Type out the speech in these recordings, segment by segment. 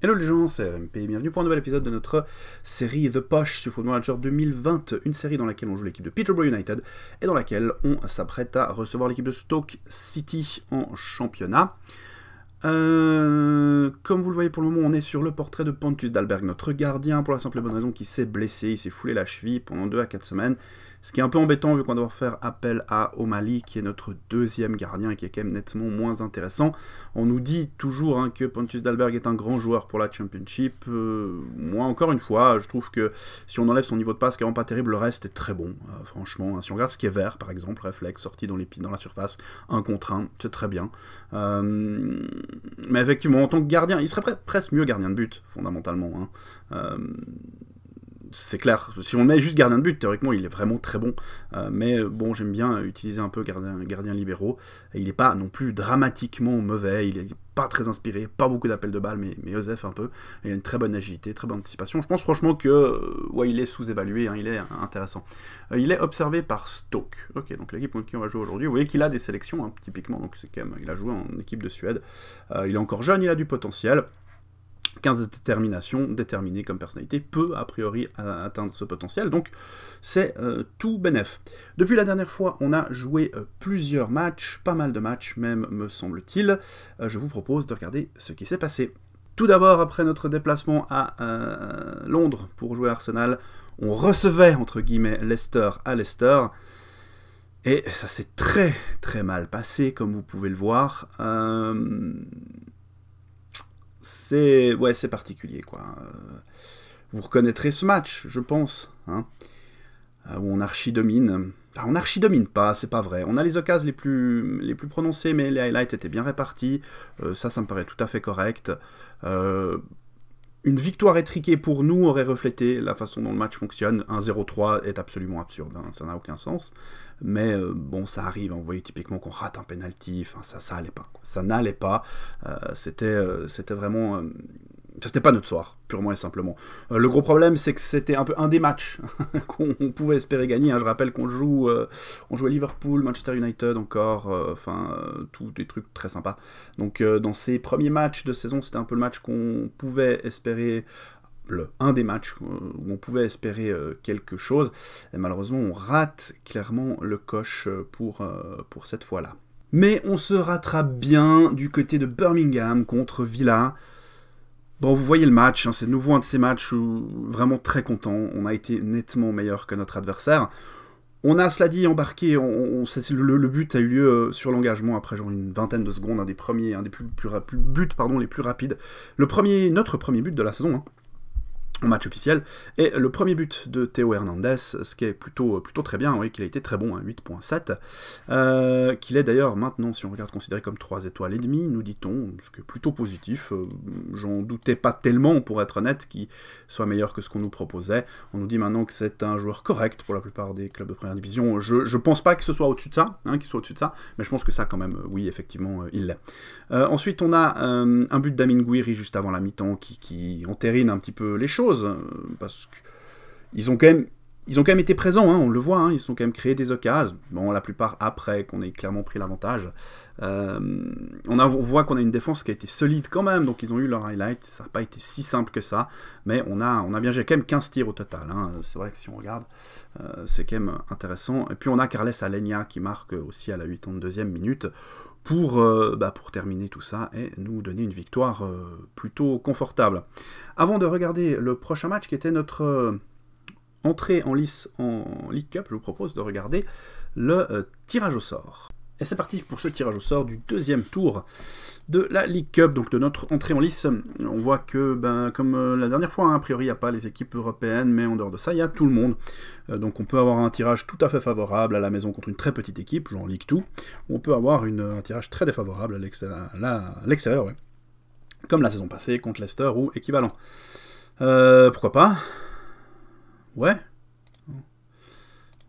Hello les gens, c'est RMP, bienvenue pour un nouvel épisode de notre série The Posh sur Football Manager 2020, une série dans laquelle on joue l'équipe de Peterborough United et dans laquelle on s'apprête à recevoir l'équipe de Stoke City en championnat. Euh, comme vous le voyez pour le moment, on est sur le portrait de Pontus Dalberg, notre gardien, pour la simple et bonne raison qu'il s'est blessé, il s'est foulé la cheville pendant 2 à 4 semaines. Ce qui est un peu embêtant vu qu'on doit faire appel à O'Malley qui est notre deuxième gardien et qui est quand même nettement moins intéressant. On nous dit toujours hein, que Pontus Dalberg est un grand joueur pour la Championship. Euh, moi encore une fois, je trouve que si on enlève son niveau de passe qui est vraiment pas terrible, le reste est très bon. Euh, franchement, hein. si on regarde ce qui est vert par exemple, réflexe sorti dans, les, dans la surface, un contre un, c'est très bien. Euh, mais effectivement, en tant que gardien, il serait presque mieux gardien de but, fondamentalement. Hein c'est clair. Si on met juste gardien de but, théoriquement, il est vraiment très bon. Euh, mais euh, bon, j'aime bien utiliser un peu gardien, libéraux. il n'est pas non plus dramatiquement mauvais. Il est pas très inspiré, pas beaucoup d'appels de balles, mais, mais Joseph un peu. il a une très bonne agilité, très bonne anticipation. Je pense franchement que euh, ouais, il est sous-évalué, hein, il est intéressant. il est observé par Stoke. Ok, donc l'équipe contre qui on va jouer aujourd'hui. Vous voyez qu'il a des sélections, hein, typiquement. Donc c'est quand même, il a joué en équipe de Suède. il est encore jeune, il a du potentiel. 15 de détermination, déterminé comme personnalité, peut a priori atteindre ce potentiel, donc c'est euh, tout bénef. Depuis la dernière fois, on a joué euh, plusieurs matchs, pas mal de matchs même me semble-t-il. Euh, je vous propose de regarder ce qui s'est passé. Tout d'abord, après notre déplacement à Londres pour jouer à Arsenal, on recevait, entre guillemets, Leicester à Leicester. Et ça s'est très très mal passé, comme vous pouvez le voir c'est ouais, c'est particulier quoi. Euh, vous reconnaîtrez ce match, je pense, hein, euh, où on archi-domine. on archi-domine pas, c'est pas vrai. On a les occasions les plus, les plus prononcées, mais les highlights étaient bien répartis. Euh, ça, ça me paraît tout à fait correct. Une victoire étriquée pour nous aurait reflété la façon dont le match fonctionne. Un 0-3 est absolument absurde, hein, ça n'a aucun sens. Mais euh, bon, ça arrive. Hein. Vous voyez typiquement qu'on rate un penalty. Ça, ça allait pas. Ça n'allait pas. Euh, c'était, euh, c'était vraiment. C'était pas notre soir, purement et simplement. le gros problème, c'est que c'était un peu un des matchs qu'on pouvait espérer gagner. Hein. Je rappelle qu'on joue, on joue à Liverpool, Manchester United encore, enfin, tous des trucs très sympas. Donc, dans ces premiers matchs de saison, c'était un peu le match qu'on pouvait espérer un des matchs euh, où on pouvait espérer euh, quelque chose. Et malheureusement, on rate clairement le coche euh, pour, pour cette fois-là. Mais on se rattrape bien du côté de Birmingham contre Villa. Bon, vous voyez le match, hein, c'est nouveau un de ces matchs où vraiment très content. On a été nettement meilleur que notre adversaire. On a, cela dit, embarqué, on, le, but a eu lieu sur l'engagement après genre une vingtaine de secondes, un des premiers, un des plus, plus, buts pardon, les plus rapides. Le premier, notre premier but de la saison. Hein match officiel. Et le premier but de Théo Hernandez, ce qui est plutôt, plutôt très bien, oui, qu'il a été très bon, 8.7, hein, euh, qu'il est d'ailleurs maintenant, si on regarde, considéré comme 3 étoiles et demie, nous dit-on, ce qui est plutôt positif. Euh, j'en doutais pas tellement, pour être honnête, qu'il soit meilleur que ce qu'on nous proposait. On nous dit maintenant que c'est un joueur correct pour la plupart des clubs de première division. Je, je pense pas que ce soit au-dessus de ça, hein, qu'il soit au-dessus de ça, mais je pense que ça, quand même, oui, effectivement, il l'est. Euh, ensuite, on a un but d'Amin Gouiri juste avant la mi-temps qui, qui entérine un petit peu les choses euh, parce qu'ils ont quand même ils ont quand été présents, hein, on le voit, hein, ils ont quand même créé des occasions. Bon, la plupart après qu'on ait clairement pris l'avantage. Euh, on, voit qu'on a une défense qui a été solide quand même, donc ils ont eu leur highlight. Ça n'a pas été si simple que ça, mais on a, on a bien j'ai quand même 15 tirs au total. Hein. C'est vrai que si on regarde, euh, c'est quand même intéressant. Et puis on a Carles Alenia qui marque aussi à la 82e minute pour, euh, bah, pour terminer tout ça et nous donner une victoire euh, plutôt confortable. Avant de regarder le prochain match qui était notre euh, entrée en lice en League Cup, je vous propose de regarder le tirage au sort. Et c'est parti pour ce tirage au sort du deuxième tour de la League Cup, donc de notre entrée en lice. On voit que, ben, comme euh, la dernière fois, hein, a priori, il n'y a pas les équipes européennes, mais en dehors de ça, il y a tout le monde. Euh, donc on peut avoir un tirage tout à fait favorable à la maison contre une très petite équipe, genre League 2. On peut avoir un tirage très défavorable à l'extérieur, comme la saison passée contre Leicester ou équivalent. Euh, pourquoi pas? Ouais.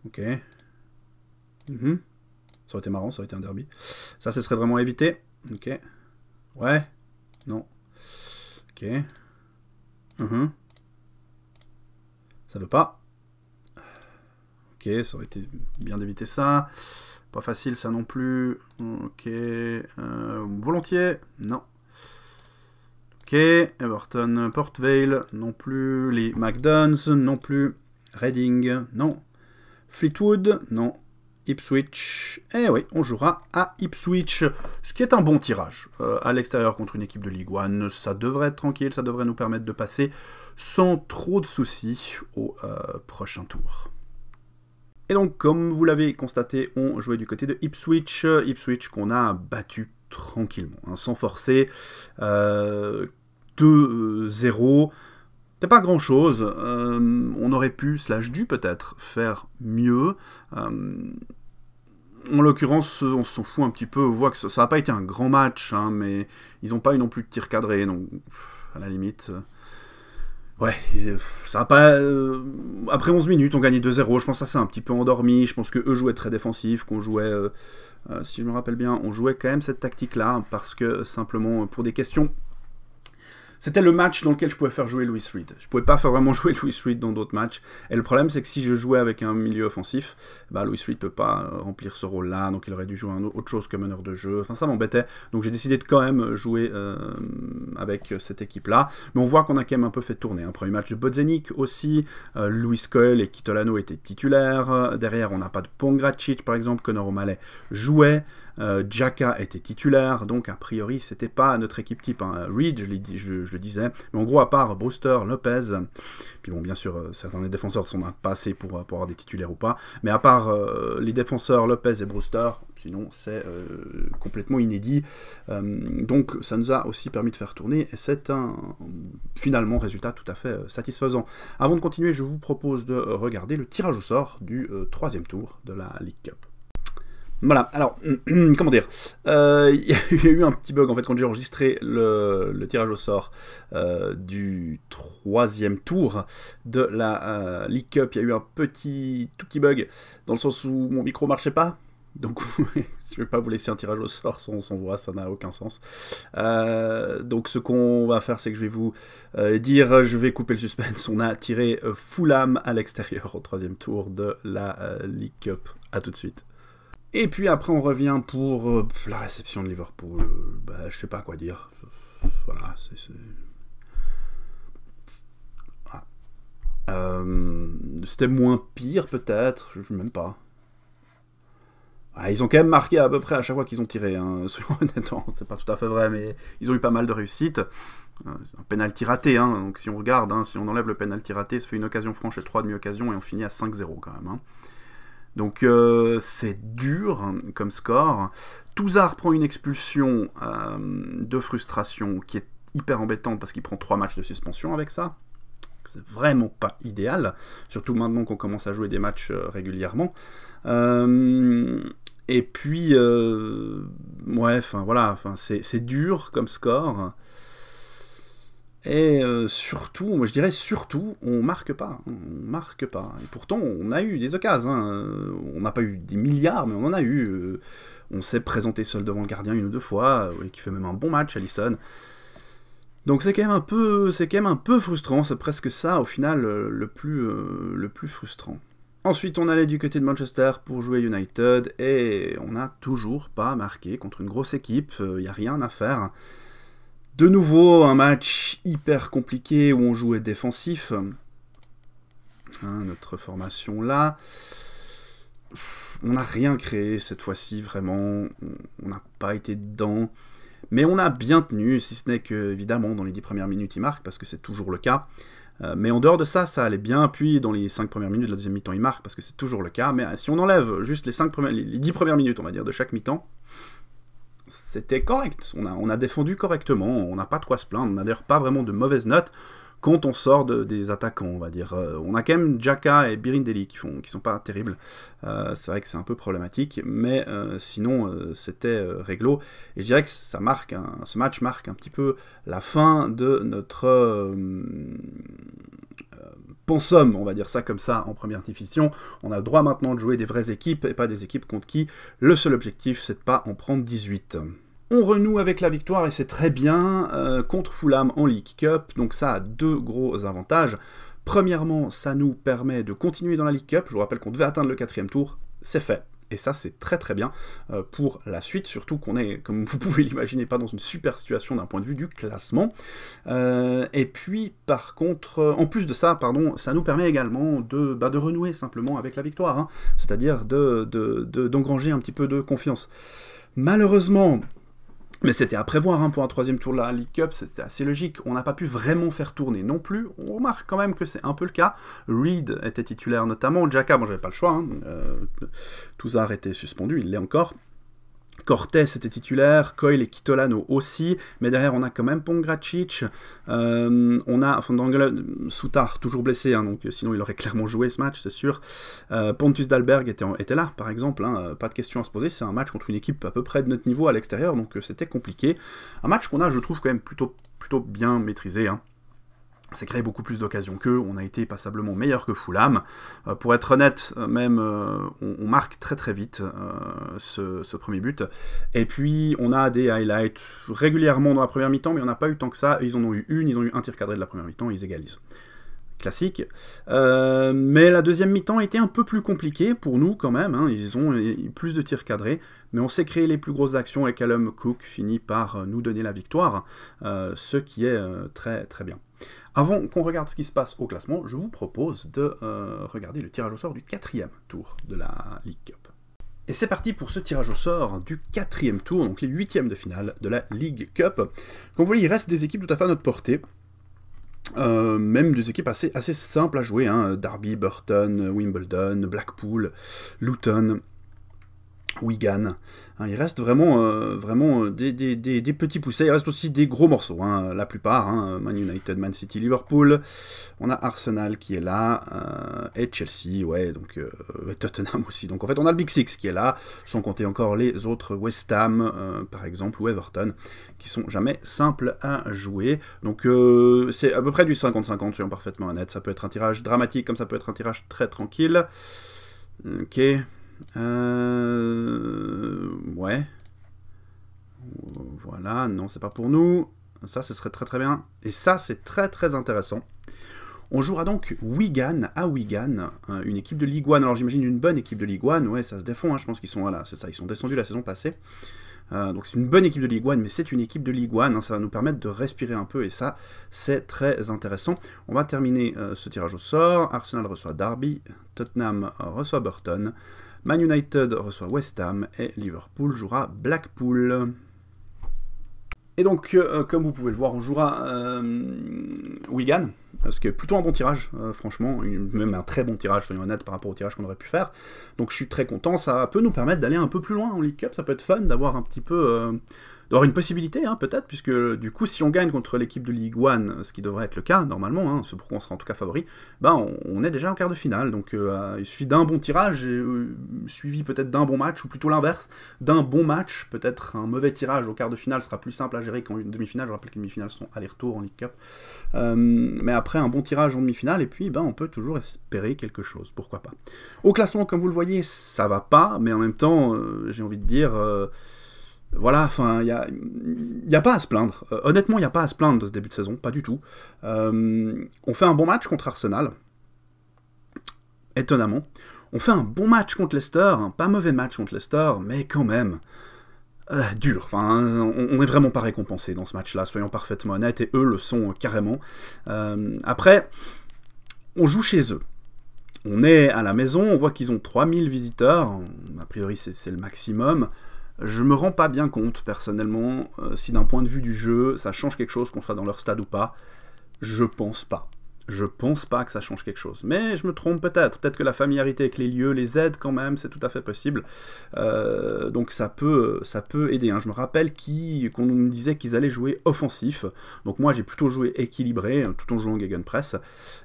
Ok. Mhm. Ça aurait été marrant, ça aurait été un derby. Ça, ce serait vraiment évité. Ok. Ouais. Non. Ok. Mhm. Ça veut pas. Ok, ça aurait été bien d'éviter ça. Pas facile ça non plus. Ok. Euh, volontiers. Non. Ok, Everton, Port Vale, non plus. Les McDonald's, non plus. Reading, non. Fleetwood, non. Ipswich, eh oui, on jouera à Ipswich, ce qui est un bon tirage. Euh, à l'extérieur contre une équipe de Ligue 1, ça devrait être tranquille, ça devrait nous permettre de passer sans trop de soucis au euh, prochain tour. Et donc, comme vous l'avez constaté, on jouait du côté de Ipswich, Ipswich qu'on a battu tranquillement, hein, sans forcer. 2-0. Euh, c'est pas grand chose. on aurait pu, slash dû peut-être, faire mieux en l'occurrence, on s'en fout un petit peu. On voit que ça n'a pas été un grand match, hein, mais ils n'ont pas eu non plus de tir cadré, donc à la limite. Euh, ouais, ça n'a pas. Euh, après 11 minutes, on gagnait 2-0. Je pense que ça c'est un petit peu endormi. Je pense que eux jouaient très défensif, qu'on jouait. Euh, si je me rappelle bien, on jouait quand même cette tactique-là, parce que simplement pour des questions c'était le match dans lequel je pouvais faire jouer Louis Reed. Je pouvais pas faire vraiment jouer Louis Reed dans d'autres matchs. Et le problème, c'est que si je jouais avec un milieu offensif, bah, Louis Reed peut pas euh, remplir ce rôle-là, donc il aurait dû jouer autre chose que meneur de jeu. Enfin, ça m'embêtait. Donc j'ai décidé de quand même jouer euh, avec cette équipe-là. Mais on voit qu'on a quand même un peu fait tourner. Un premier match de Bodzenik aussi. Euh, Louis Coel et Kitolano étaient titulaires. Derrière, on n'a pas de Pongracic, par exemple. Conor O'Malley jouait. Euh, était titulaire, donc a priori c'était pas notre équipe type. Hein. Reed, je, le disais, mais en gros à part Brewster, Lopez, puis bon bien sûr euh, certains des défenseurs sont pas assez pour, pour avoir des titulaires ou pas, mais à part euh, les défenseurs Lopez et Brewster, sinon c'est complètement inédit. donc ça nous a aussi permis de faire tourner et c'est un finalement résultat tout à fait satisfaisant. Avant de continuer, je vous propose de regarder le tirage au sort du troisième tour de la League Cup. Voilà, alors, comment dire euh, Il y a eu un petit bug en fait quand j'ai enregistré le, tirage au sort euh, du troisième tour de la euh, League Cup. Il y a eu un petit, tout petit bug dans le sens où mon micro marchait pas. Donc, je vais pas vous laisser un tirage au sort sans, voix, ça n'a aucun sens. donc, ce qu'on va faire, c'est que je vais vous dire, je vais couper le suspense. On a tiré Fulham à l'extérieur au troisième tour de la League Cup. A tout de suite. Et puis après, on revient pour euh, la réception de Liverpool. Bah, je sais pas quoi dire. Voilà, c'est. Euh, c'était moins pire, peut-être. Je même pas. Ah, ils ont quand même marqué à peu près à chaque fois qu'ils ont tiré. Hein. C'est pas tout à fait vrai, mais ils ont eu pas mal de réussites. Euh, c'est un penalty raté, hein. donc si on regarde, hein, si on enlève le penalty raté, ça fait une occasion franche et trois demi-occasions et on finit à 5-0 quand même. Donc euh, c'est dur comme score. Touzard prend une expulsion euh, de frustration qui est hyper embêtante parce qu'il prend trois matchs de suspension avec ça. C'est vraiment pas idéal, surtout maintenant qu'on commence à jouer des matchs euh, régulièrement. et puis, ouais, enfin voilà, c'est dur comme score. Et euh, surtout, moi je dirais surtout, on marque pas. On marque pas. Et pourtant, on a eu des occasions. Hein. On n'a pas eu des milliards, mais on en a eu. Euh, on s'est présenté seul devant le gardien une ou deux fois, qui fait même un bon match, Allison. Donc c'est quand même un peu, c'est quand même un peu frustrant. C'est presque ça, au final, euh, le plus, le plus frustrant. Ensuite, on allait du côté de Manchester pour jouer United, et on n'a toujours pas marqué contre une grosse équipe. Il n'y a rien à faire. De nouveau, un match hyper compliqué où on jouait défensif. Hein, notre formation là. On n'a rien créé cette fois-ci, vraiment. On n'a pas été dedans. Mais on a bien tenu, si ce n'est que, évidemment, dans les 10 premières minutes, il marque, parce que c'est toujours le cas. Euh, mais en dehors de ça, ça allait bien. Puis dans les 5 premières minutes de la deuxième mi-temps, il marque, parce que c'est toujours le cas. Mais euh, si on enlève juste les, 5 premières, les 10 premières minutes, on va dire, de chaque mi-temps, c'était correct. On a, défendu correctement, on n'a pas de quoi se plaindre. On n'a d'ailleurs pas vraiment de mauvaises notes quand on sort des attaquants, on va dire. Euh, on a quand même Jaka et Birindelli qui font, sont pas terribles. Euh, c'est vrai que c'est un peu problématique, mais euh, sinon c'était réglo. Et je dirais que ça marque, ce match marque un petit peu la fin de notre pensum, on va dire ça comme ça, en première division. On a le droit maintenant de jouer des vraies équipes et pas des équipes contre qui le seul objectif c'est de pas en prendre 18. On renoue avec la victoire et c'est très bien euh, contre Fulham en League Cup, donc ça a deux gros avantages. Premièrement, ça nous permet de continuer dans la League Cup. Je vous rappelle qu'on devait atteindre le quatrième tour, c'est fait. Et ça, c'est très très bien euh, pour la suite, surtout qu'on est, comme vous pouvez l'imaginer, pas dans une super situation d'un point de vue du classement. Euh, et puis, par contre, en plus de ça, pardon, ça nous permet également de, bah, de renouer simplement avec la victoire, hein. c'est-à-dire d'engranger de, un petit peu de confiance. Malheureusement, mais c'était à prévoir hein, pour un troisième tour de la League Cup, c'est assez logique. On n'a pas pu vraiment faire tourner non plus. On remarque quand même que c'est un peu le cas. Reed était titulaire notamment. Jacka, bon, j'avais pas le choix. Hein. Euh, Touzard était suspendu, il l'est encore. Cortés était titulaire, Coyle et Kitolano aussi, mais derrière on a quand même Pongracic, euh, on a Soutar toujours blessé, hein, donc sinon il aurait clairement joué ce match, c'est sûr. Euh, Pontus Dalberg était, là, par exemple, hein, pas de question à se poser, c'est un match contre une équipe à peu près de notre niveau à l'extérieur, donc euh, c'était compliqué. Un match qu'on a, je trouve, quand même plutôt, plutôt bien maîtrisé. Hein s'est créé beaucoup plus d'occasions qu'eux, on a été passablement meilleur que Fulham. Euh, pour être honnête, euh, même, euh, on, marque très très vite ce, premier but. Et puis, on a des highlights régulièrement dans la première mi-temps, mais on n'a pas eu tant que ça. Ils en ont eu une, ils ont eu un tir cadré de la première mi-temps, ils égalisent. Classique. mais la deuxième mi-temps était un peu plus compliquée pour nous quand même. Hein. Ils ont plus de tirs cadrés, mais on s'est créé les plus grosses actions et Callum Cook finit par nous donner la victoire, ce qui est très très bien. Avant qu'on regarde ce qui se passe au classement, je vous propose de euh, regarder le tirage au sort du quatrième tour de la League Cup. Et c'est parti pour ce tirage au sort du quatrième tour, donc les huitièmes de finale de la League Cup. Comme vous voyez, il reste des équipes tout à fait à notre portée. Euh, même des équipes assez, simples à jouer, hein. Derby, Burton, Wimbledon, Blackpool, Luton, Wigan. Hein, il reste vraiment, euh, vraiment euh, des, petits poussets. Il reste aussi des gros morceaux, hein, la plupart. Hein, Man United, Man City, Liverpool. On a Arsenal qui est là. Euh, et Chelsea, ouais, donc Tottenham aussi. Donc en fait, on a le Big Six qui est là, sans compter encore les autres West Ham, par exemple, ou Everton, qui sont jamais simples à jouer. Donc c'est à peu près du 50-50, soyons parfaitement honnêtes. Ça peut être un tirage dramatique, comme ça peut être un tirage très tranquille. Ok. Euh... Ouais. Voilà, non, c'est pas pour nous. Ça, ce serait très très bien. Et ça, c'est très très intéressant. On jouera donc Wigan à Wigan, hein, une équipe de Ligue 1. Alors j'imagine une bonne équipe de Ligue 1, ouais, ça se défend, hein, je pense qu'ils sont, voilà, c'est ça, ils sont descendus la saison passée. Euh, donc c'est une bonne équipe de Ligue 1, mais c'est une équipe de Ligue 1, hein, ça va nous permettre de respirer un peu, et ça, c'est très intéressant. On va terminer euh, ce tirage au sort. Arsenal reçoit Derby, Tottenham reçoit Burton, Man United reçoit West Ham et Liverpool jouera Blackpool. Et donc, euh, comme vous pouvez le voir, on jouera euh, Wigan, ce qui est plutôt un bon tirage, euh, franchement, même un très bon tirage, soyons honnêtes, par rapport au tirage qu'on aurait pu faire. Donc je suis très content, ça peut nous permettre d'aller un peu plus loin en League Cup, ça peut être fun d'avoir un petit peu d'avoir une possibilité, hein, peut-être, puisque du coup, si on gagne contre l'équipe de Ligue 1, ce qui devrait être le cas normalement, hein, c'est pourquoi on sera en tout cas favori, ben on, est déjà en quart de finale. Donc euh, il suffit d'un bon tirage, euh, suivi peut-être d'un bon match, ou plutôt l'inverse, d'un bon match, peut-être un mauvais tirage au quart de finale sera plus simple à gérer qu'en demi-finale. Je rappelle que les demi-finales sont aller-retour en League Cup. Euh, mais après un bon tirage en demi-finale, et puis ben, on peut toujours espérer quelque chose, pourquoi pas. Au classement, comme vous le voyez, ça va pas, mais en même temps, j'ai envie de dire voilà, enfin, il n'y a, y a pas à se plaindre. Euh, honnêtement, il n'y a pas à se plaindre de ce début de saison, pas du tout. Euh, on fait un bon match contre Arsenal, étonnamment. On fait un bon match contre Leicester, un pas mauvais match contre Leicester, mais quand même, euh, dur. Enfin, on n'est vraiment pas récompensé dans ce match-là, soyons parfaitement honnêtes, et eux le sont carrément. après, on joue chez eux. On est à la maison, on voit qu'ils ont 3000 visiteurs, a priori c'est le maximum. Je me rends pas bien compte, personnellement, euh, si d'un point de vue du jeu, ça change quelque chose qu'on soit dans leur stade ou pas. Je pense pas je pense pas que ça change quelque chose. Mais je me trompe peut-être. Peut-être que la familiarité avec les lieux les aide quand même, c'est tout à fait possible. Euh, donc ça peut, aider. Hein. Je me rappelle qu'on nous disait qu'ils allaient jouer offensif. Donc moi j'ai plutôt joué équilibré, hein, tout en jouant Gegenpress.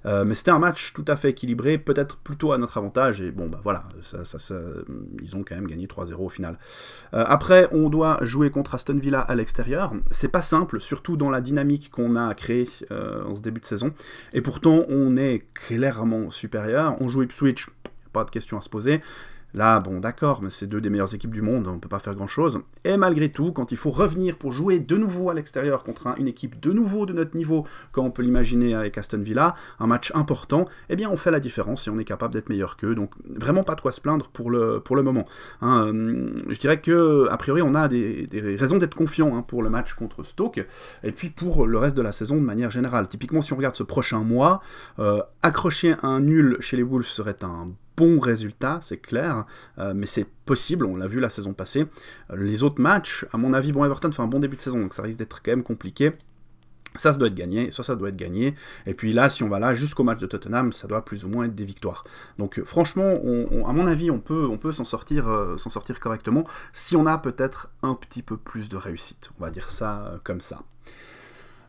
Euh, mais c'était un match tout à fait équilibré, peut-être plutôt à notre avantage. Et bon, bah voilà, ils ont quand même gagné 3-0 au final. Euh, après, on doit jouer contre Aston Villa à l'extérieur. C'est pas simple, surtout dans la dynamique qu'on a créée en ce début de saison. Et pour pourtant on est clairement supérieur. On joue Ipswich, pas de question à se poser. Là, bon, d'accord, mais c'est deux des meilleures équipes du monde, on ne peut pas faire grand-chose. Et malgré tout, quand il faut revenir pour jouer de nouveau à l'extérieur contre une équipe de nouveau de notre niveau, comme on peut l'imaginer avec Aston Villa, un match important, eh bien on fait la différence et on est capable d'être meilleur qu'eux. Donc vraiment pas de quoi se plaindre pour le, pour le moment. Hein. Euh, je dirais que a priori on a des, raisons d'être confiant hein, pour le match contre Stoke, et puis pour le reste de la saison de manière générale. Typiquement, si on regarde ce prochain mois, euh, accrocher un nul chez les Wolves serait un bon résultat, c'est clair, euh, mais c'est possible, on l'a vu la saison passée. Euh, les autres matchs, à mon avis, bon, Everton fait un bon début de saison, donc ça risque d'être quand même compliqué. Ça, ça doit être gagné, ça, ça doit être gagné. Et puis là, si on va là jusqu'au match de Tottenham, ça doit plus ou moins être des victoires. Donc euh, franchement, à mon avis, on peut, s'en sortir, s'en sortir correctement si on a peut-être un petit peu plus de réussite. On va dire ça comme ça.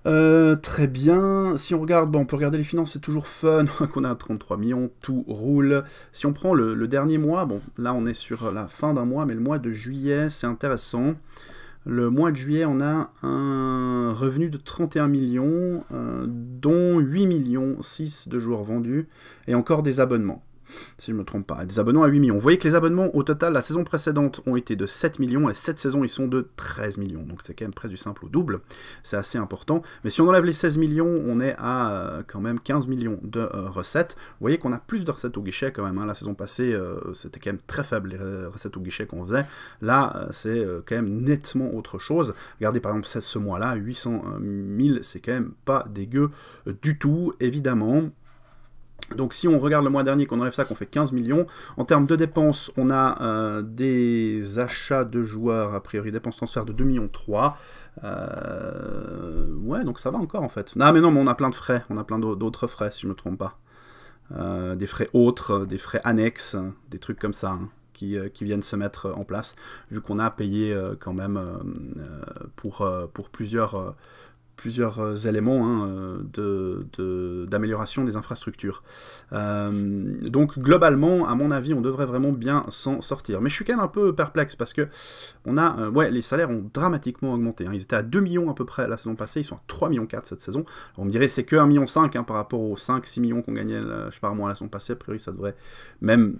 Euh, très bien. Si on regarde, bon, on peut regarder les finances, c'est toujours fun. qu'on a 33 millions, tout roule. Si on prend le, dernier mois, bon, là on est sur la fin d'un mois, mais le mois de juillet, c'est intéressant. Le mois de juillet, on a un revenu de 31 millions, euh, dont 8 millions 6 de joueurs vendus, et encore des abonnements si je ne me trompe pas, des abonnements à 8 millions. Vous voyez que les abonnements au total, la saison précédente, ont été de 7 millions, et cette saison, ils sont de 13 millions. Donc c'est quand même presque du simple au double, c'est assez important. Mais si on enlève les 16 millions, on est à euh, quand même 15 millions de euh, recettes. Vous voyez qu'on a plus de recettes au guichet quand même. Hein. La saison passée, euh, c'était quand même très faible les recettes au guichet qu'on faisait. Là, c'est quand même nettement autre chose. Regardez par exemple ce mois-là, 800 000, c'est quand même pas dégueu du tout, évidemment. Donc si on regarde le mois dernier, qu'on enlève ça, qu'on fait 15 millions, en termes de dépenses, on a euh, des achats de joueurs, a priori dépenses transferts de 2 millions 3. Euh, ouais, donc ça va encore en fait. Non mais non, mais on a plein de frais, on a plein d'autres frais si je ne me trompe pas. Euh, des frais autres, des frais annexes, des trucs comme ça. Hein, qui, qui, viennent se mettre en place, vu qu'on a payé quand même pour, pour plusieurs plusieurs euh, éléments hein, euh, d'amélioration des infrastructures. Euh, donc globalement, à mon avis, on devrait vraiment bien s'en sortir. Mais je suis quand même un peu perplexe parce que on a, ouais, les salaires ont dramatiquement augmenté. Hein. Ils étaient à 2 millions à peu près la saison passée, ils sont à 3 millions 4 cette saison. on me dirait c'est que 1 million 5 hein, par rapport aux 5-6 millions qu'on gagnait, je sais la saison passée. A priori, ça devrait même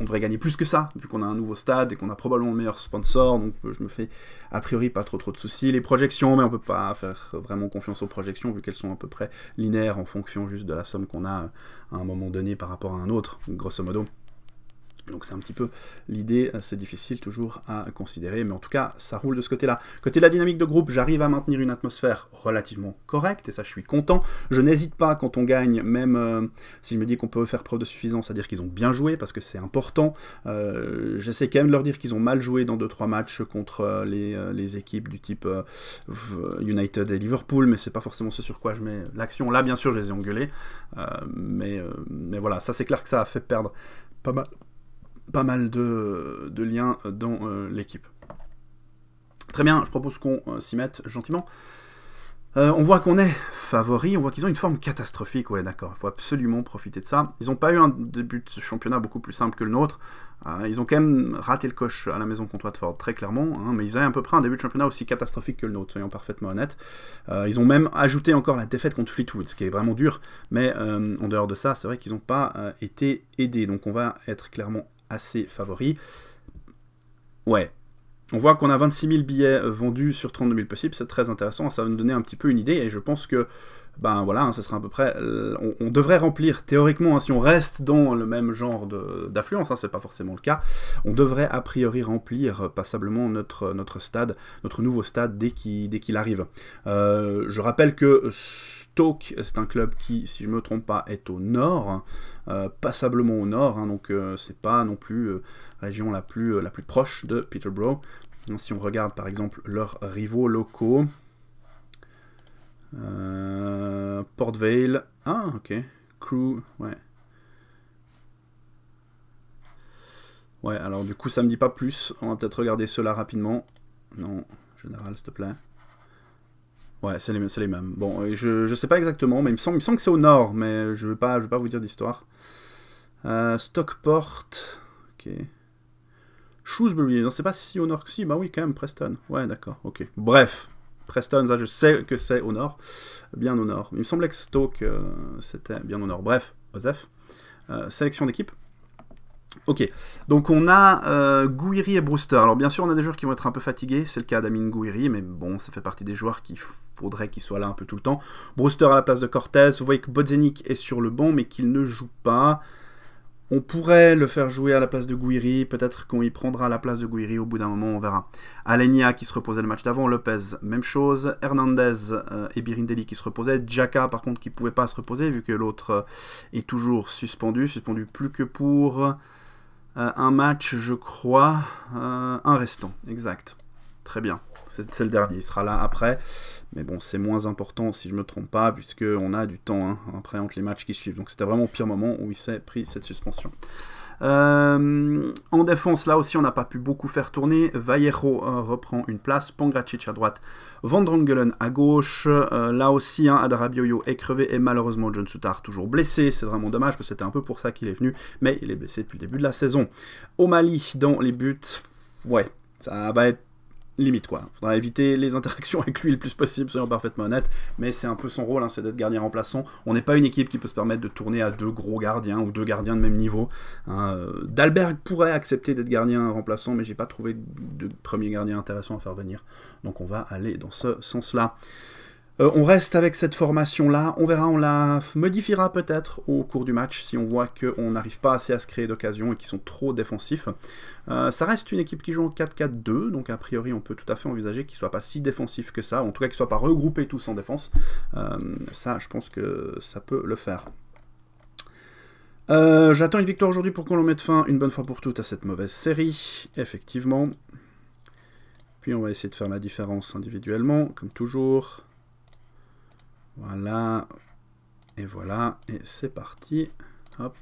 on devrait gagner plus que ça, vu qu'on a un nouveau stade et qu'on a probablement le meilleur sponsor, donc euh, je me fais a priori pas trop trop de soucis. Les projections, mais on peut pas faire vraiment confiance aux projections, vu qu'elles sont à peu près linéaires en fonction juste de la somme qu'on a à un moment donné par rapport à un autre, grosso modo. Donc c'est un petit peu l'idée, euh, c'est difficile toujours à considérer, mais en tout cas ça roule de ce côté-là. Côté de la dynamique de groupe, j'arrive à maintenir une atmosphère relativement correcte, et ça je suis content. Je n'hésite pas quand on gagne, même euh, si je me dis qu'on peut faire preuve de suffisance, à dire qu'ils ont bien joué, parce que c'est important. Euh, j'essaie quand même de leur dire qu'ils ont mal joué dans 2-3 matchs contre les, équipes du type United et Liverpool, mais c'est pas forcément ce sur quoi je mets l'action. Là bien sûr je les ai engueulés, mais, mais voilà, ça c'est clair que ça a fait perdre pas mal pas mal de, liens dans euh, l'équipe. Très bien, je propose qu'on euh, s'y mette gentiment. Euh, on voit qu'on est favori, on voit qu'ils ont une forme catastrophique, ouais d'accord, il faut absolument profiter de ça. Ils n'ont pas eu un début de championnat beaucoup plus simple que le nôtre, ils ont quand même raté le coche à la maison contre Watford, très clairement, hein, mais ils avaient à peu près un début de championnat aussi catastrophique que le nôtre, soyons parfaitement honnêtes. ils ont même ajouté encore la défaite contre Fleetwood, ce qui est vraiment dur, mais en dehors de ça, c'est vrai qu'ils n'ont pas été aidés, donc on va être clairement assez favori. Ouais. On voit qu'on a 26 000 billets vendus sur 32 000 possibles, c'est très intéressant, ça va nous donner un petit peu une idée, et je pense que, ben voilà, hein, ça sera à peu près, euh, on, devrait remplir, théoriquement, hein, si on reste dans le même genre d'affluence, hein, c'est pas forcément le cas, on devrait a priori remplir passablement notre, notre stade, notre nouveau stade, dès qu'il arrive. Euh, je rappelle que Stoke, c'est un club qui, si je me trompe pas, est au nord, euh, passablement au nord, hein, donc euh, c'est pas non plus euh, région la plus, la plus proche de Peterborough. Si on regarde par exemple leurs rivaux locaux, Port Vale, ah ok, Crew, ouais. Ouais, alors du coup ça me dit pas plus, on va peut-être regarder cela rapidement. Non, général s'il te plaît. Ouais, c'est les, les, mêmes. Bon, je, je sais pas exactement, mais il me semble, semble que c'est au nord, mais je ne vais, pas, pas vous dire d'histoire. Euh, Stockport. Ok. Shrewsbury, non, c'est pas si au nord que si. Bah oui, quand même, Preston. Ouais, d'accord, ok. Bref, Preston, je sais que c'est au nord, bien au nord. Il me semblait que Stoke, euh, c'était bien au nord. Bref, Osef. Euh, sélection d'équipe. Ok, donc on a euh, Gouiri et Brewster. Alors bien sûr, on a des joueurs qui vont être un peu fatigués, c'est le cas d'Amin Gouiri, mais bon, ça fait partie des joueurs qu'il faudrait qu'ils soient là un peu tout le temps. Brewster à la place de Cortez, vous voyez que Bodzenik est sur le banc, mais qu'il ne joue pas. On pourrait le faire jouer à la place de Gouiri, peut-être qu'on y prendra la place de Gouiri au bout d'un moment, on verra. Alenia qui se reposait le match d'avant, Lopez, même chose, Hernandez euh, et Birindelli qui se reposaient, Jaka par contre qui ne pouvait pas se reposer vu que l'autre euh, est toujours suspendu, suspendu plus que pour euh, un match je crois, un restant, exact. Très bien, c'est le dernier, il sera là après. Mais bon, c'est moins important si je ne me trompe pas, puisqu'on a du temps hein, après entre les matchs qui suivent. Donc c'était vraiment au pire moment où il s'est pris cette suspension. Euh, en défense, là aussi, on n'a pas pu beaucoup faire tourner. Vallejo euh, reprend une place, Pongracic à droite, Van Drongelen à gauche. Euh, là aussi, hein, Adarabioyo est crevé et malheureusement John Soutard toujours blessé. C'est vraiment dommage parce que c'était un peu pour ça qu'il est venu, mais il est blessé depuis le début de la saison. Au Mali, dans les buts, ouais, ça va être limite quoi. Faudra éviter les interactions avec lui le plus possible, soyons parfaitement honnêtes. Mais c'est un peu son rôle, hein, c'est d'être gardien remplaçant. On n'est pas une équipe qui peut se permettre de tourner à deux gros gardiens ou deux gardiens de même niveau. Hein. Euh, Dalberg pourrait accepter d'être gardien remplaçant, mais j'ai pas trouvé de premier gardien intéressant à faire venir. Donc on va aller dans ce sens-là. Euh, on reste avec cette formation-là, on verra, on la modifiera peut-être au cours du match si on voit qu'on n'arrive pas assez à se créer d'occasions et qu'ils sont trop défensifs. Euh, ça reste une équipe qui joue en 4-4-2, donc a priori on peut tout à fait envisager qu'ils ne soient pas si défensifs que ça, en tout cas qu'ils ne soient pas regroupés tous en défense. Euh, ça, je pense que ça peut le faire. J'attends une victoire aujourd'hui pour qu'on mette fin une bonne fois pour toutes à cette mauvaise série, effectivement. Puis on va essayer de faire la différence individuellement, comme toujours. Voilà. Et voilà. Et c'est parti. Hop.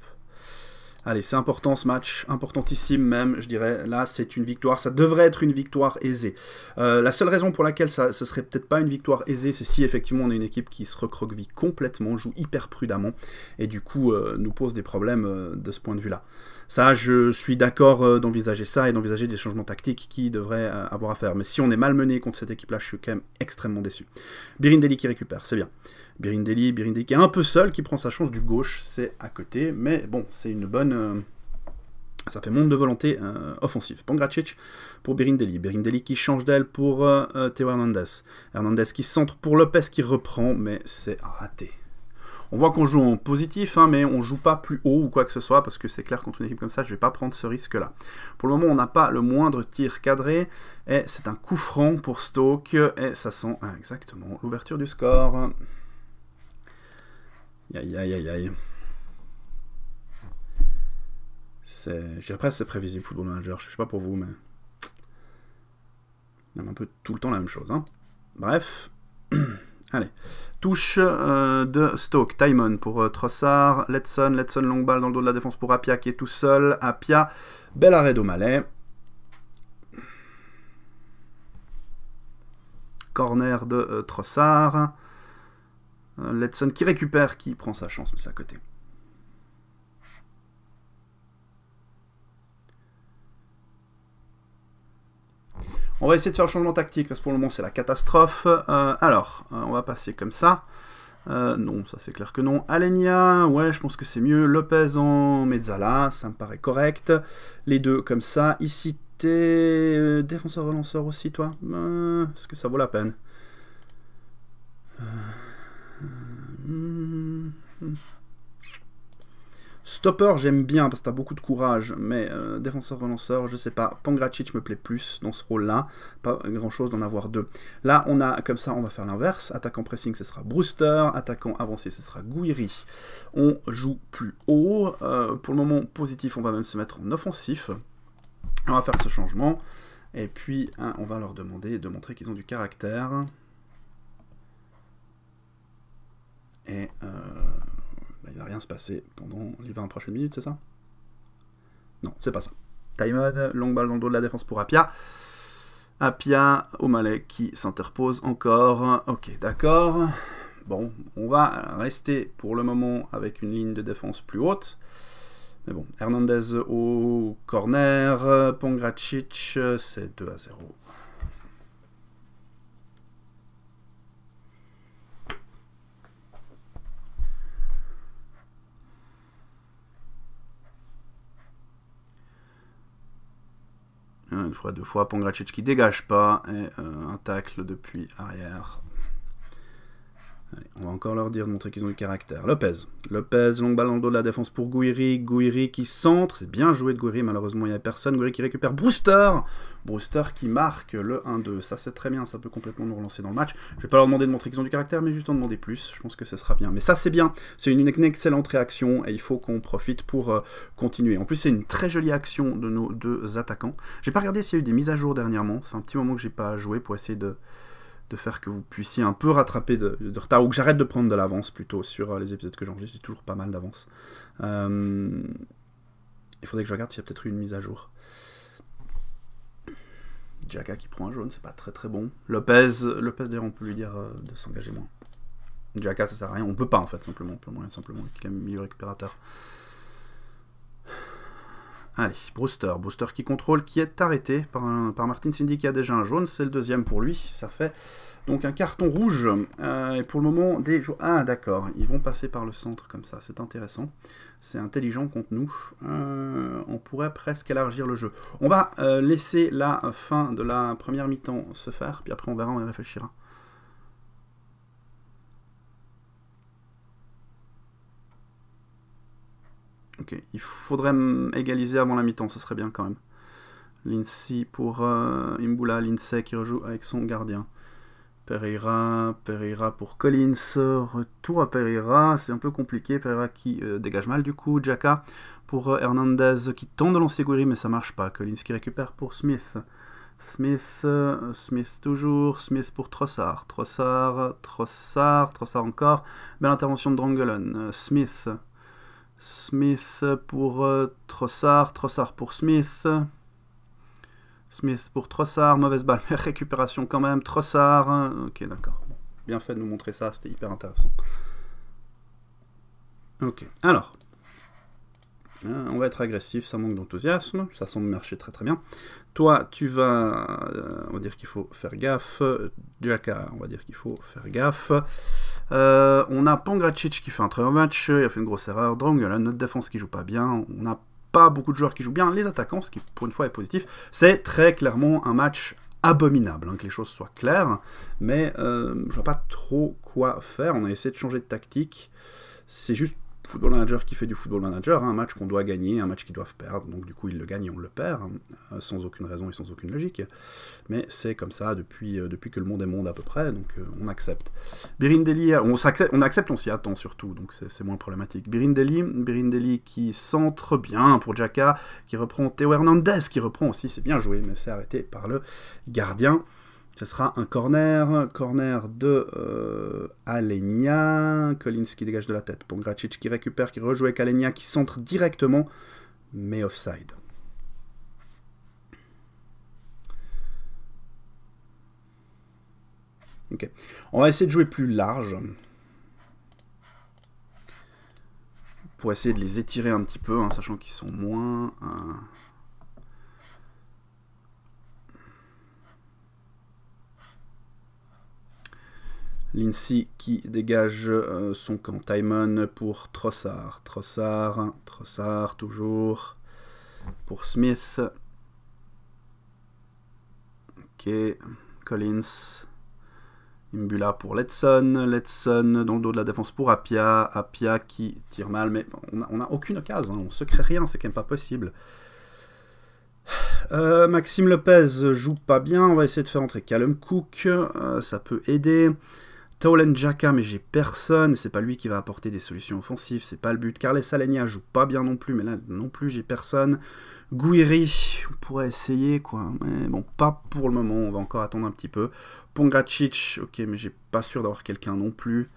Allez, c'est important ce match, importantissime même, je dirais. Là, c'est une victoire, ça devrait être une victoire aisée. Euh, la seule raison pour laquelle ça, ce serait peut-être pas une victoire aisée, c'est si effectivement on a une équipe qui se recroqueville complètement, joue hyper prudemment, et du coup euh, nous pose des problèmes euh, de ce point de vue-là. Ça, je suis d'accord d'envisager ça et d'envisager des changements tactiques qui devraient avoir à faire. Mais si on est malmené contre cette équipe-là, je suis quand même extrêmement déçu. Birindelli qui récupère, c'est bien. Birindelli, Birindelli qui est un peu seul, qui prend sa chance du gauche, c'est à côté, mais bon, c'est une bonne... Euh, ça fait monde de volonté euh, offensive. Pongracic pour Birindelli. Birindelli qui change d'aile pour euh, Théo Hernandez. Hernandez qui centre pour Lopez qui reprend, mais c'est raté. On voit qu'on joue en positif, hein, mais on joue pas plus haut ou quoi que ce soit, parce que c'est clair, contre une équipe comme ça, je vais pas prendre ce risque-là. Pour le moment, on n'a pas le moindre tir cadré, et c'est un coup franc pour Stoke, et ça sent exactement l'ouverture du score. Aïe, aïe, aïe, aïe. C'est, c'est prévisible, Football Manager. Je sais pas pour vous, mais... Même un peu tout le temps la même chose. Hein. Bref. Allez. Touche euh, de Stoke. Timon pour euh, Trossard. Letson. Letson long balle dans le dos de la défense pour Apia qui est tout seul. Apia. Bel arrêt d'Omalais. Corner de euh, Trossard. Letson qui récupère, qui prend sa chance, mais c'est à côté. On va essayer de faire le changement tactique parce que pour le moment c'est la catastrophe. Euh, alors, euh, on va passer comme ça. non, ça c'est clair que non. Alenia, ouais, je pense que c'est mieux. Lopez en Mezzala, ça me paraît correct. Les deux comme ça. Ici, t'es défenseur-relanceur aussi, toi? Est-ce que ça vaut la peine? Stopper, j'aime bien parce que t'as beaucoup de courage, mais euh, défenseur-relanceur, je sais pas. Pangracic me plaît plus dans ce rôle-là. Pas grand-chose d'en avoir deux. Là, on a comme ça, on va faire l'inverse. Attaquant pressing, ce sera Brewster. Attaquant avancé, ce sera Gouiri. On joue plus haut. Euh, pour le moment, positif, on va même se mettre en offensif. On va faire ce changement. Et puis, hein, on va leur demander de montrer qu'ils ont du caractère. Et euh, il va rien se passer pendant les 20 prochaines minutes, c'est ça? Non, c'est pas ça. Time longue balle dans le dos de la défense pour Apia. Apia, Malais qui s'interpose encore. Ok, d'accord. Bon, on va rester pour le moment avec une ligne de défense plus haute. Mais bon, Hernandez au corner, Pongracic, c'est 2 à 0. Une fois, deux fois. Pongracic qui dégage pas. Et un tacle depuis arrière on va encore leur dire de montrer qu'ils ont du caractère. Lopez. Lopez, longue balle dans le dos de la défense pour Gouiri. Gouiri qui centre. C'est bien joué de Gouiri. Malheureusement, il n'y a personne. Gouiri qui récupère Brewster. Brewster qui marque le 1-2. Ça, c'est très bien. Ça peut complètement nous relancer dans le match. Je vais pas leur demander de montrer qu'ils ont du caractère, mais juste en demander plus. Je pense que ce sera bien. Mais ça, c'est bien. C'est une, excellente réaction et il faut qu'on profite pour euh, continuer. En plus, c'est une très jolie action de nos deux attaquants. J'ai pas regardé s'il y a eu des mises à jour dernièrement. C'est un petit moment que j'ai pas joué pour essayer de de faire que vous puissiez un peu rattraper de, retard, ou que j'arrête de prendre de l'avance plutôt sur euh, les épisodes que j'enregistre, j'ai toujours pas mal d'avance. Euh, il faudrait que je regarde s'il y a peut-être eu une mise à jour. Jaka qui prend un jaune, c'est pas très très bon. Lopez, Lopez d'ailleurs on peut lui dire euh, de s'engager moins. Jaka ça sert à rien, on peut pas en fait simplement, on peut moyen simplement qu'il a milieu récupérateur. Allez, Brewster. Brewster qui contrôle, qui est arrêté par, Martin Cindy qui a déjà un jaune. C'est le deuxième pour lui. Ça fait donc un carton rouge. Euh, et pour le moment, des Ah, d'accord. Ils vont passer par le centre comme ça. C'est intéressant. C'est intelligent contre nous. Euh, on pourrait presque élargir le jeu. On va euh, laisser la fin de la première mi-temps se faire. Puis après, on verra, on y réfléchira. Ok, il faudrait égaliser avant la mi-temps, ce serait bien quand même. Lindsay pour euh, Imbula, Lindsay qui rejoue avec son gardien. Pereira, Pereira pour Collins, retour à Pereira, c'est un peu compliqué, Pereira qui euh, dégage mal du coup, Jaka pour euh, Hernandez qui tente de lancer Guiri mais ça marche pas, Collins qui récupère pour Smith. Smith, Smith toujours, Smith pour Trossard, Trossard, Trossard, Trossard encore, belle intervention de Drangelen, Smith, Smith pour euh, Trossard, Trossard pour Smith. Smith pour Trossard, mauvaise balle, mais récupération quand même. Trossard, ok d'accord. Bien fait de nous montrer ça, c'était hyper intéressant. Ok, alors. Euh, on va être agressif, ça manque d'enthousiasme, ça semble marcher très très bien. Toi, tu vas, euh, on va dire qu'il faut faire gaffe. Jaka, on va dire qu'il faut faire gaffe. Euh, on a Pongracic qui fait un très bon match, il a fait une grosse erreur. Drangelen, notre défense qui joue pas bien. On n'a pas beaucoup de joueurs qui jouent bien. Les attaquants, ce qui pour une fois est positif, c'est très clairement un match abominable, hein, que les choses soient claires. Mais euh, je vois pas trop quoi faire. On a essayé de changer de tactique. C'est juste football manager qui fait du football manager, hein, un match qu'on doit gagner, un match qu'ils doivent perdre, donc du coup ils le gagnent et on le perd, hein, sans aucune raison et sans aucune logique. Mais c'est comme ça depuis, euh, depuis que le monde est monde à peu près, donc euh, on accepte. Birindeli, on, on accepte, on s'y attend surtout, donc c'est moins problématique. Birindeli, Birindeli qui centre bien pour Jaka, qui reprend Théo Hernandez, qui reprend aussi, c'est bien joué, mais c'est arrêté par le gardien. Ce sera un corner, corner de euh, Alenia, Collins qui dégage de la tête, Pongracic qui récupère, qui rejoue avec Alenia, qui centre directement, mais offside. Ok, on va essayer de jouer plus large. Pour essayer de les étirer un petit peu, hein, sachant qu'ils sont moins... Lindsay qui dégage euh, son camp. Timon pour Trossard. Trossard, Trossard toujours. Pour Smith. Ok. Collins. Imbula pour Letson. Letson dans le dos de la défense pour Apia. Apia qui tire mal, mais on n'a aucune occasion. On se crée rien, c'est quand même pas possible. Euh, Maxime Lopez joue pas bien, on va essayer de faire entrer Callum Cook, euh, ça peut aider. Tolen Jaka, mais j'ai personne, c'est pas lui qui va apporter des solutions offensives, c'est pas le but. Carles Alenia joue pas bien non plus, mais là non plus j'ai personne. Gouiri, on pourrait essayer quoi, mais bon, pas pour le moment, on va encore attendre un petit peu. Pongracic, ok, mais j'ai pas sûr d'avoir quelqu'un non plus.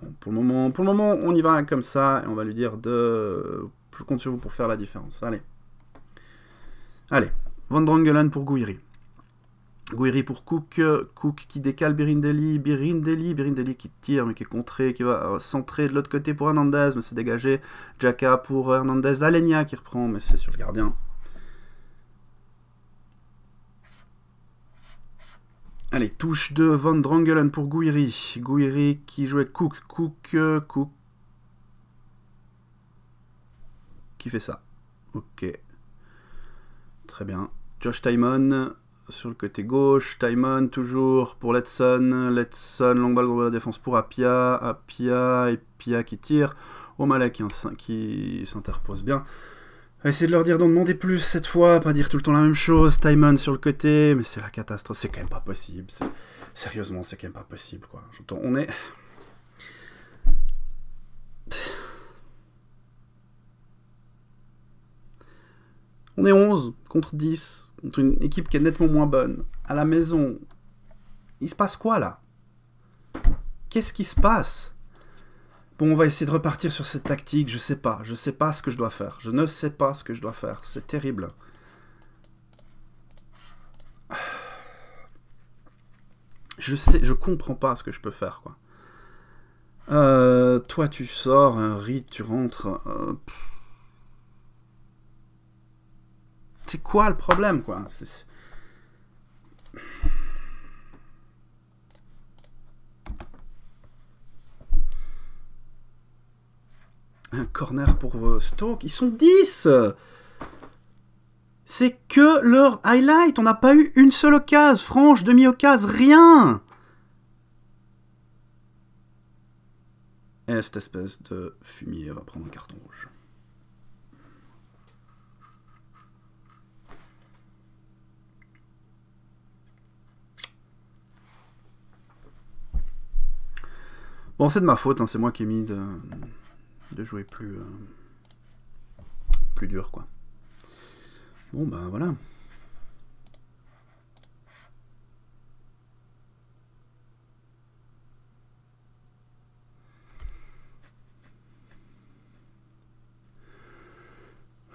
Bon, pour le, moment, pour le moment, on y va comme ça, et on va lui dire de... Je compte sur vous pour faire la différence, allez. Allez, Van Drangelen pour Gouiri. Guiri pour Cook, Cook qui décale Birindeli, Birindeli, Birindeli qui tire mais qui est contré, qui va euh, centrer de l'autre côté pour Hernandez, mais c'est dégagé. Jaka pour Hernandez, Alenia qui reprend, mais c'est sur le gardien. Allez, touche de Van Drangelen pour Guiri. Guiri qui jouait Cook, Cook, Cook. Qui fait ça Ok. Très bien. Josh Timon sur le côté gauche. Timon toujours pour Letson. Letson, long balle de la défense pour Apia. Apia et Pia qui tire. Omalek qui s'interpose bien. essayer de leur dire d'en demander plus cette fois, pas dire tout le temps la même chose. Timon sur le côté, mais c'est la catastrophe. C'est quand même pas possible. Sérieusement, c'est quand même pas possible. Quoi. On est. On est 11 contre 10, contre une équipe qui est nettement moins bonne. À la maison, il se passe quoi là? Qu'est-ce qui se passe? Bon, on va essayer de repartir sur cette tactique, je sais pas, je sais pas ce que je dois faire. Je ne sais pas ce que je dois faire, c'est terrible. Je sais, je comprends pas ce que je peux faire. Euh, toi, tu sors, rite, tu rentres. Euh, c'est quoi le problème, quoi? Un corner pour euh, Stoke. Ils sont 10 C'est que leur highlight. On n'a pas eu une seule occasion. Franche, demi-occasion, rien Et cette espèce de fumier va prendre un carton rouge. Bon, c'est de ma faute, hein, c'est moi qui ai mis de, jouer plus, euh, plus dur, quoi. Bon, ben voilà.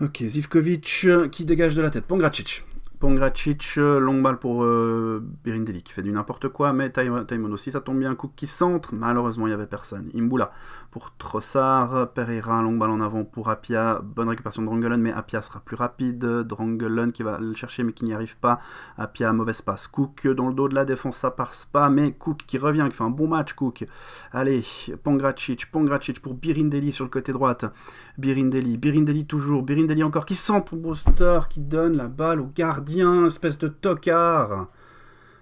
Ok, Zivkovic qui dégage de la tête. Pongracic. Pongracic, longue balle pour euh, Birindelli qui fait du n'importe quoi, mais Taimon aussi, ça tombe bien, Cook qui centre, malheureusement il n'y avait personne. Imbula pour Trossard, Pereira, longue balle en avant pour Apia, bonne récupération de Drangelen, mais Apia sera plus rapide, Drangelen qui va le chercher mais qui n'y arrive pas, Apia, mauvaise passe, Cook dans le dos de la défense, ça passe pas, mais Cook qui revient, qui fait un bon match, Cook. Allez, Pongracic, Pongracic pour Birindelli sur le côté droite, Birindelli, Birindelli toujours, Birindelli encore qui centre pour Booster, qui donne la balle au gardien espèce de tocard.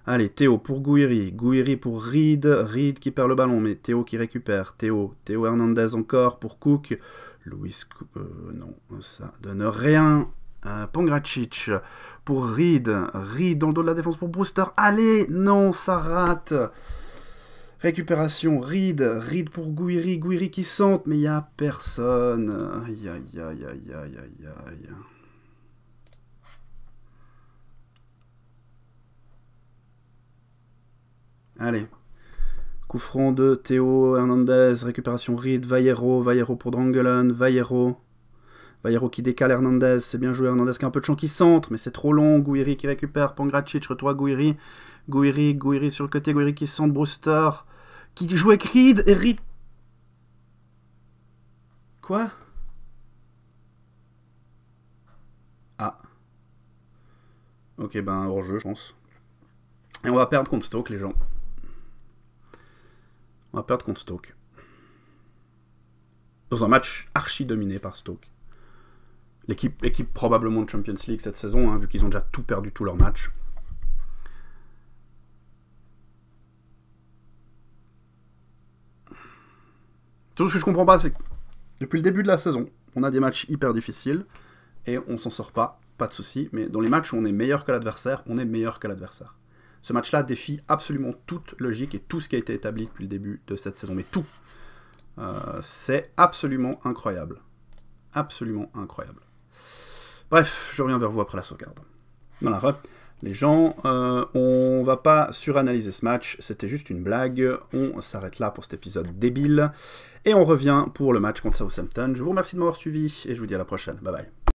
Allez, Théo pour Gouiri, Gouiri pour Reed, Reed qui perd le ballon, mais Théo qui récupère, Théo, Théo Hernandez encore pour Cook, Louis, euh, non, ça donne rien, euh, Pongracic pour Reed, Reed dans le dos de la défense pour Brewster, allez, non, ça rate, récupération, Reed, Reed pour Gouiri, Gouiri qui sente, mais il n'y a personne, aïe aïe aïe aïe aïe aïe aïe. Allez. Coup franc de Théo Hernandez, récupération Reed, Vallejo, Vallejo pour Drangelen, Vallejo. Vallejo qui décale Hernandez, c'est bien joué. Hernandez qui a un peu de champ qui centre, mais c'est trop long. Gouiri qui récupère, Pongracic, retour à Gouiri. Gouiri, Gouiri sur le côté, Gouiri qui centre, Brewster. Qui joue avec Reed, et Reed... Quoi? Ah. Ok, ben hors-jeu, je pense. Et on va perdre contre Stoke, les gens. On va perdre contre Stoke. Dans un match archi dominé par Stoke. L'équipe, équipe probablement de Champions League cette saison, hein, vu qu'ils ont déjà tout perdu tous leurs matchs. Tout ce que je comprends pas, c'est que depuis le début de la saison, on a des matchs hyper difficiles et on s'en sort pas, pas de souci. Mais dans les matchs où on est meilleur que l'adversaire, on est meilleur que l'adversaire. Ce match-là défie absolument toute logique et tout ce qui a été établi depuis le début de cette saison. Mais tout. Euh, c'est absolument incroyable. Absolument incroyable. Bref, je reviens vers vous après la sauvegarde. Voilà, les gens, euh, on va pas suranalyser ce match, c'était juste une blague. On s'arrête là pour cet épisode débile. Et on revient pour le match contre Southampton. Je vous remercie de m'avoir suivi et je vous dis à la prochaine. Bye bye.